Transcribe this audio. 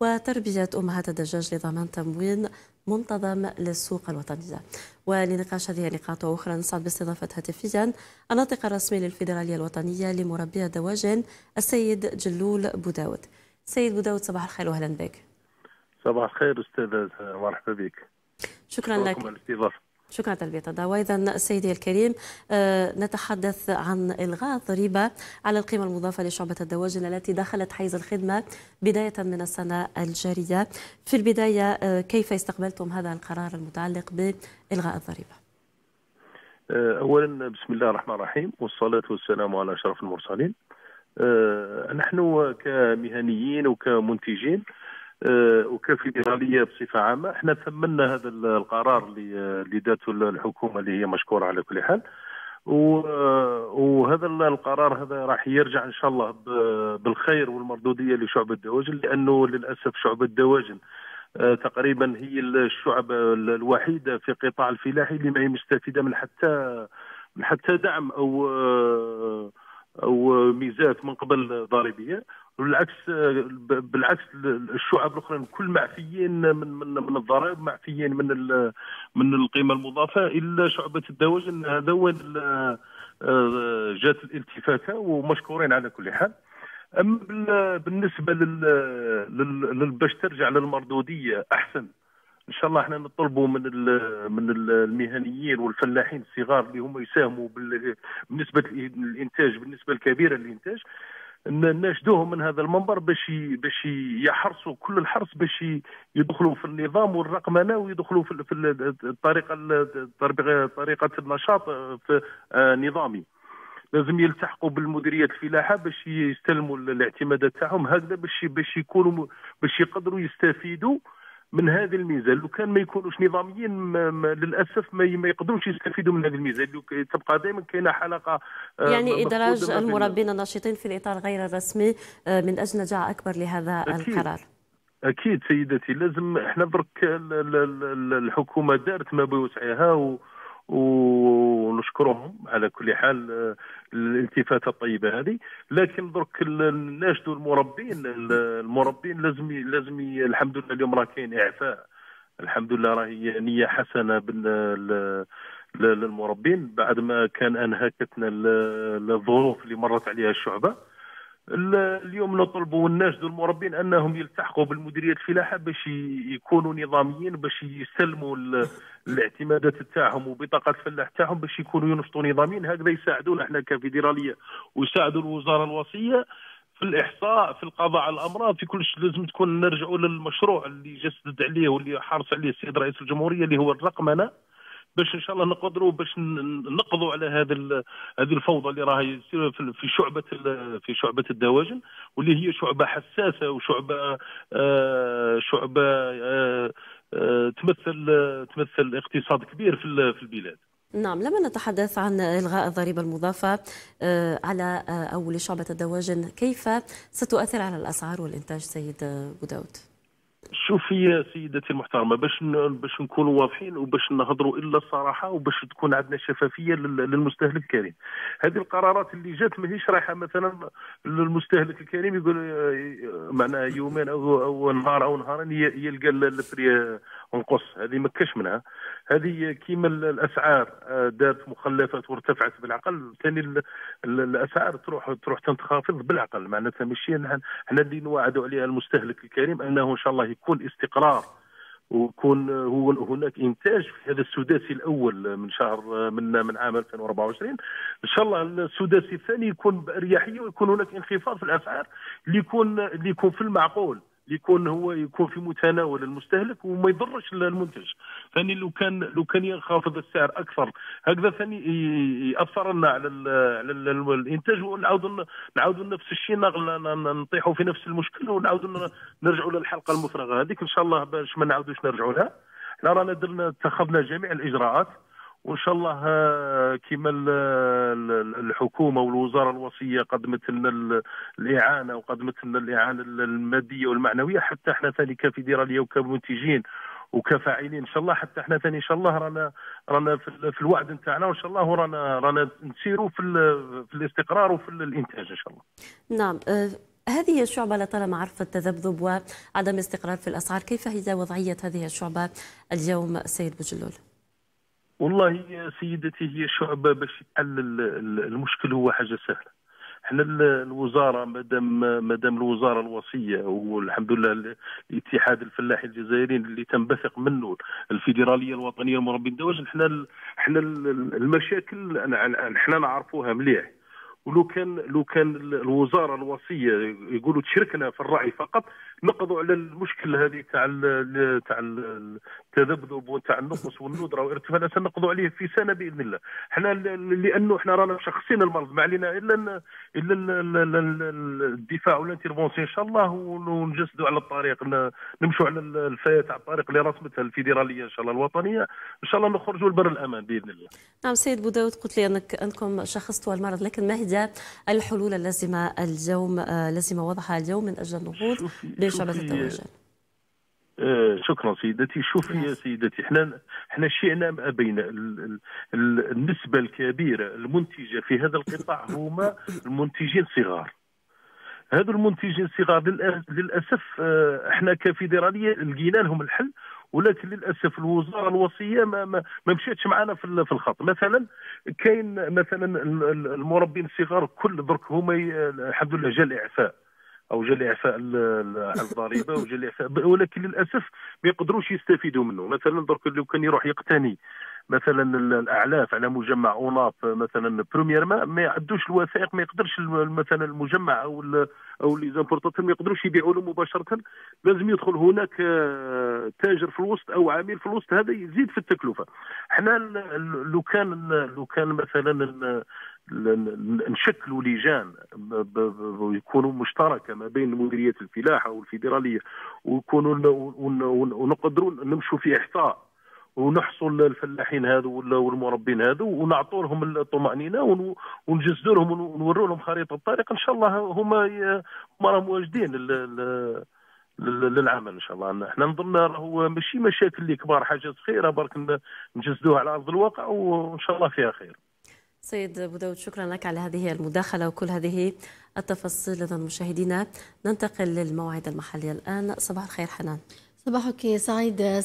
وتربية أمهات الدجاج لضمان تموين منتظم للسوق الوطنية. ولنقاش هذه النقاط وأخرى نسعد باستضافة هاتفيا الناطق الرسمي للفيدرالية الوطنية لمربي الدواجن السيد جلول بوداود. سيد بوداود صباح الخير وأهلا بك. صباح الخير أستاذ مرحبا بك. شكرا لك. الاستضافة شكرا تلبية الدعوة. إذا سيدي الكريم آه، نتحدث عن إلغاء الضريبة على القيمة المضافة لشعبة الدواجن التي دخلت حيز الخدمة بداية من السنة الجارية. في البداية آه، كيف استقبلتم هذا القرار المتعلق بإلغاء الضريبة؟ آه، أولا بسم الله الرحمن الرحيم والصلاة والسلام على أشرف المرسلين. نحن كمهنيين وكمنتجين وكفيدراليه بصفة عامة. إحنا ثمنا هذا القرار اللي داته الحكومة اللي هي مشكورة على كل حال. وهذا القرار هذا راح يرجع إن شاء الله بالخير والمردودية لشعب الدواجن لأنه للأسف شعب الدواجن آه، تقريبا هي الشعب الوحيده في قطاع الفلاحي اللي ما هي مستفيدة من حتى من حتى دعم آه، أو ميزات من قبل ضريبية بالعكس بالعكس الشعب الاخرى كل معفيين من من من الضرائب معفيين من من القيمة المضافة إلا شعبة الدواجن. هذا وين جات الالتفاته ومشكورين على كل حال. أما بالنسبة لل باش ترجع للمردوديه أحسن. إن شاء الله إحنا نطلبوا من من المهنيين والفلاحين الصغار اللي هم يساهموا بالنسبة للانتاج بالنسبة الكبيرة للإنتاج ناشدوهم من هذا المنبر باش باش يحرصوا كل الحرص باش يدخلوا في النظام والرقمنة ويدخلوا في الطريقة طريقة النشاط في آه، نظامي. لازم يلتحقوا بالمديريات الفلاحة باش يستلموا الاعتمادات تاعهم هكذا باش باش يكونوا باش يقدروا يستفيدوا من هذه الميزه لو كان ما يكونوش نظاميين ما ما للأسف ما, ما يقدروش يستفيدوا من هذه الميزه تبقى دائما كاينة حلقة آه، يعني إدراج المربين الناشطين في الإطار غير الرسمي آه، من أجل نجاح أكبر لهذا أكيد. القرار. أكيد سيدتي لازم إحنا درك الحكومة دارت ما بوسعها و ونشكرهم على كل حال آه، الالتفاته الطيبة هذه. لكن درك الناشد المربين المربين لازم لازم الحمد لله اليوم راه كاين إعفاء. الحمد لله راهي نية حسنة للمربين. بعد ما كان أنهكتنا الظروف اللي مرت عليها الشعبة اليوم نطلبوا الناشد المربين أنهم يلتحقوا بالمديرية الفلاحة باش يكونوا نظاميين باش يسلموا الاعتمادات تاعهم وبطاقة الفلاح تاعهم باش يكونوا ينشطوا نظاميين. هكذا يساعدونا إحنا كفيدرالية ويساعدوا الوزارة الوصية في الإحصاء في القضاء على الأمراض في كل شيء. لازم تكون نرجعوا للمشروع اللي جسد عليه واللي حارس عليه السيد رئيس الجمهورية اللي هو الرقمنة. باش إن شاء الله نقدروا باش نقضوا على هذه هذه الفوضى اللي راهي في شعبة في شعبة الدواجن واللي هي شعبة حساسة وشعبة آه، شعبة آه، آه، تمثل تمثل اقتصاد كبير في في البلاد نعم لما نتحدث عن إلغاء الضريبة المضافة على أو لشعبة الدواجن كيف ستؤثر على الأسعار والإنتاج سيد بوداود؟ شوفي يا سيدتي المحترمة؟ باش باش نكونوا واضحين وباش نهضروا إلا الصراحه وباش تكون عندنا شفافية للمستهلك الكريم. هذه القرارات اللي جات ماهيش رايحة مثلا للمستهلك الكريم يقول معناها يومين أو أو نهار أو نهارين يلقى انقص هذه ما كاش منها. هذه كيما الأسعار آه، دارت مخلفات وارتفعت بالعقل ثاني الأسعار تروح تروح تنخفض بالعقل. معناتها ماشي إحنا اللي نوعدوا عليها المستهلك الكريم أنه إن شاء الله يكون استقرار ويكون هو هناك إنتاج في هذا السداسي الأول من شهر من من عام 2024 إن شاء الله السداسي الثاني يكون بأريحية ويكون هناك انخفاض في الأسعار اللي يكون اللي يكون في المعقول. يكون هو يكون في متناول المستهلك وما يضرش المنتج. ثاني لو كان لو كان ينخفض السعر أكثر هكذا ثاني يأثر لنا على على الإنتاج ونعاود نعاود نفس الشيء نطيحوا في نفس المشكل ونعاود نرجعوا للحلقة المفرغة. هذيك إن شاء الله باش ما نعاودوش نرجعوا لها. إحنا رانا درنا اتخذنا جميع الإجراءات. وإن شاء الله آه، كما الحكومة والوزارة الوصية قدمت لنا الإعانة وقدمت لنا الإعانة المادية والمعنوية حتى إحنا ثاني كفيدراليه وكمنتجين وكفاعلين إن شاء الله حتى إحنا ثاني إن شاء الله رانا رانا في الوعد نتاعنا وإن شاء الله رانا رانا نسيروا في في الاستقرار وفي الإنتاج إن شاء الله. نعم آه، هذه الشعبة لطالما عرفت تذبذب وعدم استقرار في الأسعار كيف هي وضعية هذه الشعبة اليوم سيد بوجلول؟ والله يا سيدتي هي شعبة باش تحل المشكل هو حاجة سهلة. إحنا الوزارة مادام مادام الوزارة الوصية والحمد لله الاتحاد الفلاحي الجزائري اللي تنبثق منه الفيدرالية الوطنية للمربين الدواجن إحنا إحنا المشاكل إحنا نعرفوها مليح. ولو كان لو كان الوزارة الوصية يقولوا تشركنا في الرعي فقط نقضوا على المشكل هذه تاع تاع التذبذب وتاع النقص والندرة وارتفاع سنقضوا عليه في سنة بإذن الله. إحنا لأنه إحنا رانا مشخصين المرض ما علينا إلا إلا الدفاع والانترفونسيون إن شاء الله ونجسدوا على الطريق نمشوا على الفاية تاع الطريق اللي رسمتها الفيدرالية إن شاء الله الوطنية. إن شاء الله نخرجوا لبر الأمان بإذن الله. نعم سيد بوداود قلت لي أنك أنكم شخصتوا المرض لكن ما هي الحلول اللازمة اليوم آه، لازم وضعها اليوم من أجل النهوض بشعبه التواجد آه شكرا سيدتي. شوفي يا سيدتي إحنا إحنا شئنا أم أبينا؟ النسبة الكبيرة المنتجه في هذا القطاع هما المنتجين الصغار. هذو المنتجين الصغار للأسف آه، إحنا كفيدرالية لقينا لهم الحل ولكن للأسف الوزارة الوصية ما ما, ما مشيتش معنا في في الخط. مثلا كاين مثلا المربين الصغار كل درك هما الحمد لله جا الإعفاء أو جا الإعفاء الضريبة وجا الإعفاء. ولكن للأسف ما يقدروش يستفيدوا منه. مثلا درك لو كان يروح يقتني مثلا الأعلاف على مجمع أوناف مثلا بريمير ما ما يعدوش الوثائق ما يقدرش مثلا المجمع أو أو لي ما يقدروش يبيعوا له مباشرة. لازم يدخل هناك آه، تاجر في الوسط أو عميل في الوسط هذا يزيد في التكلفة. إحنا لو كان لو كان مثلا نشكلوا لجان ويكونوا مشتركة ما بين مديرية الفلاحة والفيدرالية ويكونوا ونقدروا نمشوا في إحصاء ونحصل الفلاحين هذو والمربين هذو ونعطوا لهم الطمأنينة ونجسدوا لهم ونوروا لهم خريطة الطريق. إن شاء الله هما هما راهم واجدين للعمل إن شاء الله. إحنا نظن راهو ماشي مشاكل اللي كبار حاجة صغيره برك نجسدوها على أرض الواقع وإن شاء الله فيها خير. سيد بوداود شكرا لك على هذه المداخلة وكل هذه التفاصيل. اذا مشاهدينا ننتقل للموعد المحلي الآن. صباح الخير حنان. صباحك سعيد.